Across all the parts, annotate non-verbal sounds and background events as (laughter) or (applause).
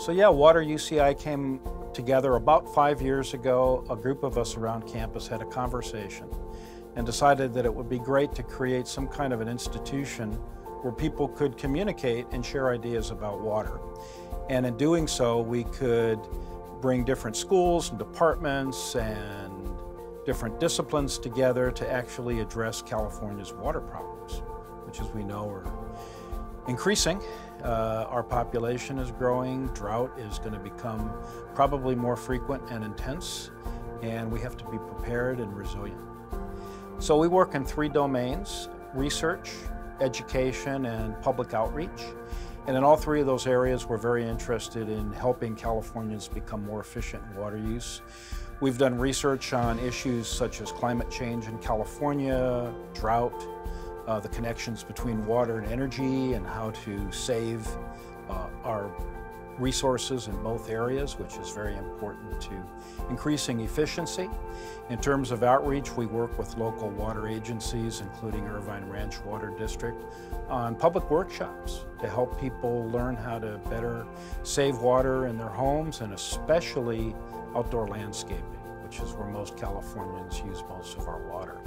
So yeah, Water UCI came together about five years ago. A group of us around campus had a conversation and decided that it would be great to create some kind of an institution where people could communicate and share ideas about water. And in doing so, we could bring different schools and departments and different disciplines together to actually address California's water problems, which as we know are increasing. Uh, our population is growing, drought is going to become probably more frequent and intense, and we have to be prepared and resilient. So we work in three domains, research, education, and public outreach. And in all three of those areas, we're very interested in helping Californians become more efficient in water use. We've done research on issues such as climate change in California, drought, the connections between water and energy, and how to save uh, our resources in both areas, which is very important to increasing efficiency. In terms of outreach, we work with local water agencies, including Irvine Ranch Water District, on public workshops to help people learn how to better save water in their homes and especially outdoor landscaping, which is where most Californians use most of our water.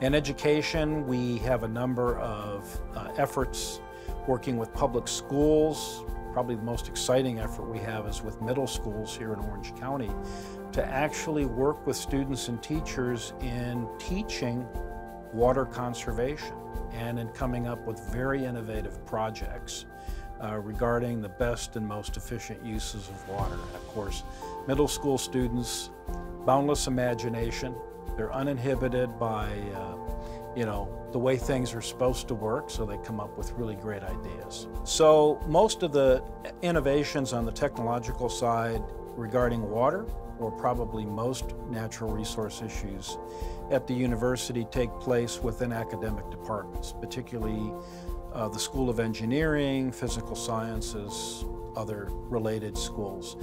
In education, we have a number of uh, efforts working with public schools, probably the most exciting effort we have is with middle schools here in Orange County to actually work with students and teachers in teaching water conservation and in coming up with very innovative projects uh, regarding the best and most efficient uses of water. of course, middle school students, boundless imagination, they're uninhibited by uh, you know, the way things are supposed to work, so they come up with really great ideas. So most of the innovations on the technological side regarding water, or probably most natural resource issues at the university take place within academic departments, particularly uh, the School of Engineering, Physical Sciences, other related schools.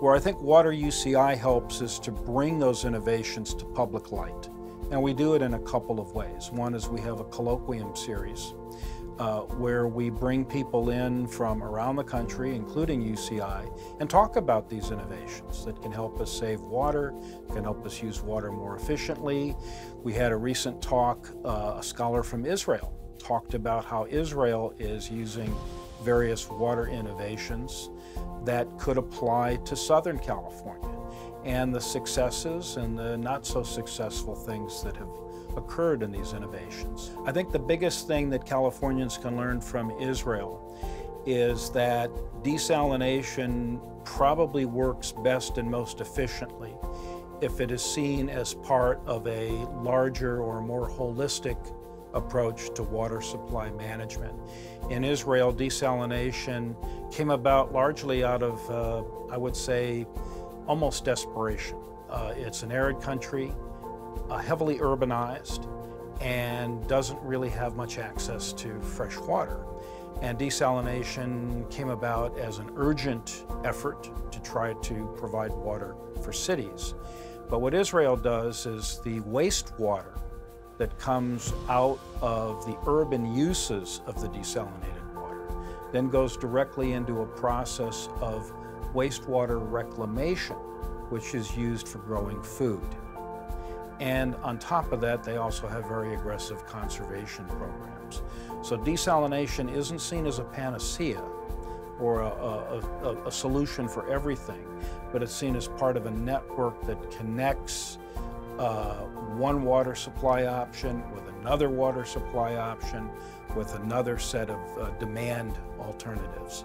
Where I think Water UCI helps is to bring those innovations to public light. And we do it in a couple of ways. One is we have a colloquium series uh, where we bring people in from around the country, including UCI, and talk about these innovations that can help us save water, can help us use water more efficiently. We had a recent talk, uh, a scholar from Israel talked about how Israel is using various water innovations that could apply to Southern California and the successes and the not so successful things that have occurred in these innovations. I think the biggest thing that Californians can learn from Israel is that desalination probably works best and most efficiently if it is seen as part of a larger or more holistic approach to water supply management. In Israel, desalination came about largely out of, uh, I would say, almost desperation. Uh, it's an arid country, uh, heavily urbanized, and doesn't really have much access to fresh water. And desalination came about as an urgent effort to try to provide water for cities. But what Israel does is the wastewater that comes out of the urban uses of the desalinated water then goes directly into a process of wastewater reclamation, which is used for growing food. And on top of that, they also have very aggressive conservation programs. So desalination isn't seen as a panacea or a, a, a, a solution for everything, but it's seen as part of a network that connects uh, one water supply option with another water supply option with another set of uh, demand alternatives.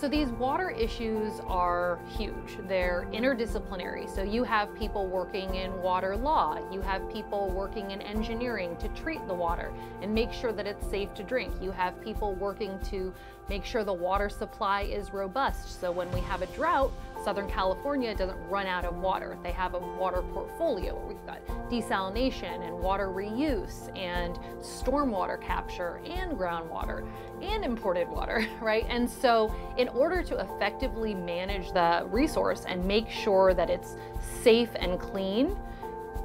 So these water issues are huge. They're interdisciplinary. So you have people working in water law, you have people working in engineering to treat the water and make sure that it's safe to drink. You have people working to make sure the water supply is robust. So when we have a drought, Southern California doesn't run out of water. They have a water portfolio where we've got desalination and water reuse and stormwater capture and groundwater and imported water, (laughs) right? And so in order to effectively manage the resource and make sure that it's safe and clean,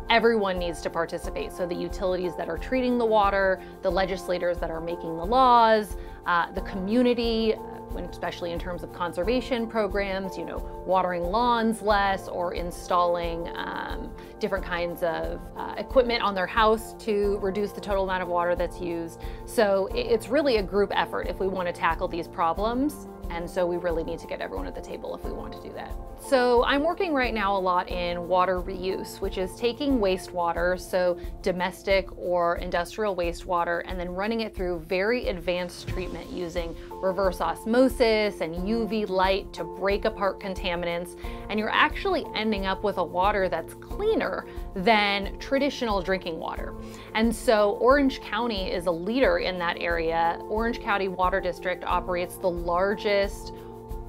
everyone needs to participate. So the utilities that are treating the water, the legislators that are making the laws, uh, the community, especially in terms of conservation programs, you know, watering lawns less or installing um, different kinds of uh, equipment on their house to reduce the total amount of water that's used. So it's really a group effort if we want to tackle these problems. And so we really need to get everyone at the table if we want to do that. So I'm working right now a lot in water reuse, which is taking wastewater, so domestic or industrial wastewater, and then running it through very advanced treatment using reverse osmosis and UV light to break apart contaminants. And you're actually ending up with a water that's cleaner than traditional drinking water. And so Orange County is a leader in that area. Orange County Water District operates the largest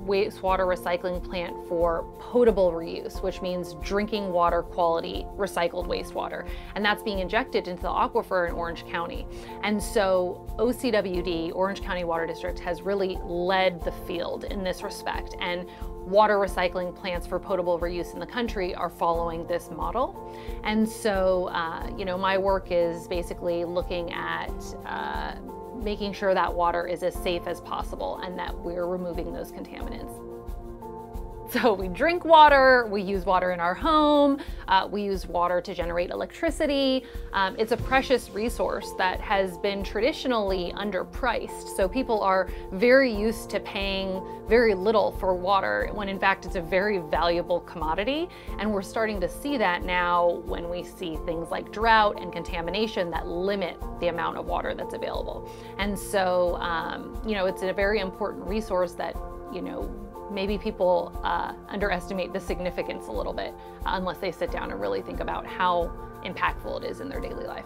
wastewater recycling plant for potable reuse, which means drinking water quality recycled wastewater. And that's being injected into the aquifer in Orange County. And so OCWD, Orange County Water District, has really led the field in this respect. And water recycling plants for potable reuse in the country are following this model. And so, uh, you know, my work is basically looking at uh, making sure that water is as safe as possible and that we're removing those contaminants. So we drink water, we use water in our home, uh, we use water to generate electricity. Um, it's a precious resource that has been traditionally underpriced. So people are very used to paying very little for water when in fact it's a very valuable commodity. And we're starting to see that now when we see things like drought and contamination that limit the amount of water that's available. And so, um, you know, it's a very important resource that, you know, maybe people uh, underestimate the significance a little bit uh, unless they sit down and really think about how impactful it is in their daily life.